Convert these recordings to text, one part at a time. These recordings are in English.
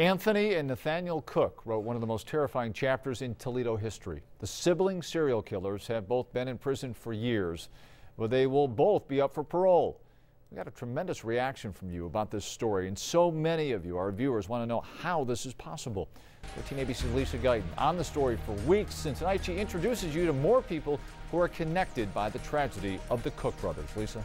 Anthony and Nathaniel Cook wrote one of the most terrifying chapters in Toledo history. The sibling serial killers have both been in prison for years, but they will both be up for parole. We got a tremendous reaction from you about this story, and so many of you, our viewers, want to know how this is possible. 13 ABC's Lissa Guyton on the story for weeks, and tonight she introduces you to more people who are connected by the tragedy of the Cook brothers. Lissa?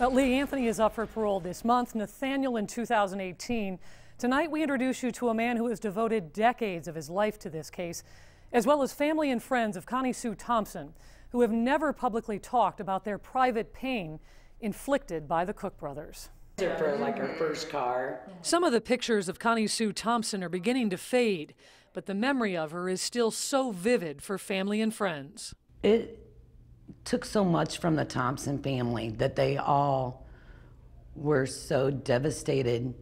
Well, Lee Anthony is up for parole this month, Nathaniel in 2018. Tonight, we introduce you to a man who has devoted decades of his life to this case, as well as family and friends of Connie Sue Thompson, who have never publicly talked about their private pain inflicted by the Cook brothers. For like her first car. Some of the pictures of Connie Sue Thompson are beginning to fade, but the memory of her is still so vivid for family and friends. It took so much from the Thompson family that they all were so devastated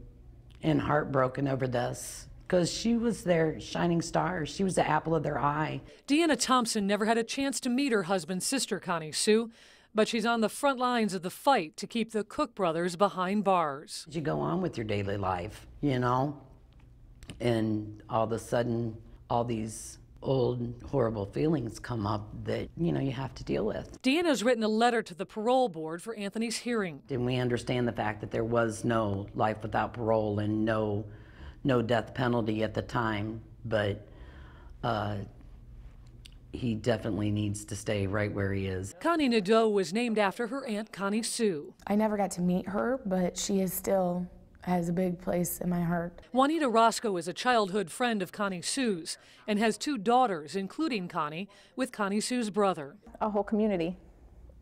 and heartbroken over this because she was their shining star. She was the apple of their eye. Deanna Thompson never had a chance to meet her husband's sister, Connie Sue, but she's on the front lines of the fight to keep the Cook brothers behind bars. You go on with your daily life, you know, and all of a sudden, all these old horrible feelings come up that you know you have to deal with. Deanna's written a letter to the parole board for Anthony's hearing. And we understand the fact that there was no life without parole and no no death penalty at the time, but uh, he definitely needs to stay right where he is. Connie Nadeau was named after her aunt Connie Sue. I never got to meet her, but she is still has a big place in my heart. Juanita Roscoe is a childhood friend of Connie Sue's and has two daughters, including Connie, with Connie Sue's brother. A whole community,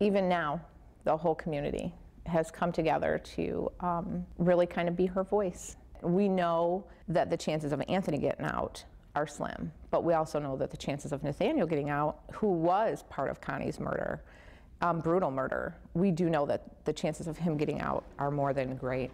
even now, the whole community has come together to um, really kind of be her voice. We know that the chances of Anthony getting out are slim, but we also know that the chances of Nathaniel getting out, who was part of Connie's murder, um, brutal murder, we do know that the chances of him getting out are more than great.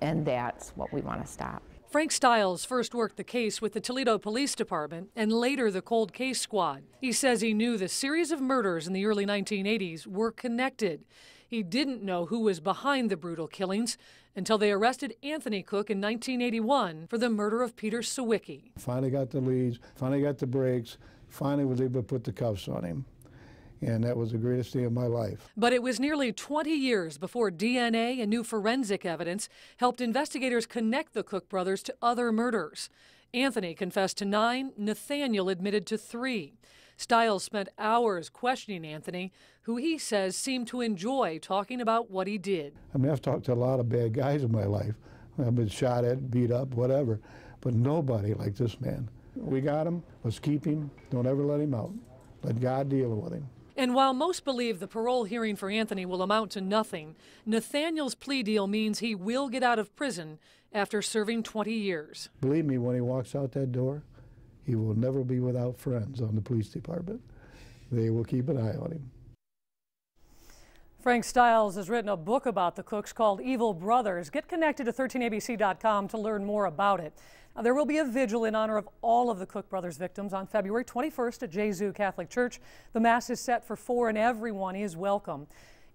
And that's what we want to stop. Frank Stiles first worked the case with the Toledo Police Department and later the Cold Case Squad. He says he knew the series of murders in the early 1980s were connected. He didn't know who was behind the brutal killings until they arrested Anthony Cook in 1981 for the murder of Peter Sawicki. Finally got the leads, finally got the breaks, finally was able to put the cuffs on him and that was the greatest day of my life. But it was nearly 20 years before DNA and new forensic evidence helped investigators connect the Cook brothers to other murders. Anthony confessed to nine, Nathaniel admitted to three. Stiles spent hours questioning Anthony, who he says seemed to enjoy talking about what he did. I mean, I've talked to a lot of bad guys in my life. I've been shot at, beat up, whatever, but nobody like this man. We got him, let's keep him, don't ever let him out. Let God deal with him. And while most believe the parole hearing for Anthony will amount to nothing, Nathaniel's plea deal means he will get out of prison after serving 20 years. Believe me, when he walks out that door, he will never be without friends on the police department. They will keep an eye on him. Frank Stiles has written a book about the Cooks called Evil Brothers. Get connected to 13abc.com to learn more about it. Now, there will be a vigil in honor of all of the Cook brothers victims on February 21st at Gesu Catholic Church. The Mass is set for four and everyone is welcome.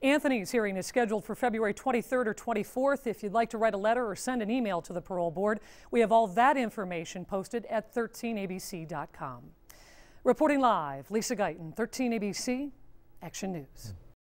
Anthony's hearing is scheduled for February 23rd or 24th. If you'd like to write a letter or send an email to the parole board, we have all that information posted at 13abc.com. Reporting live, Lissa Guyton, 13ABC, Action News.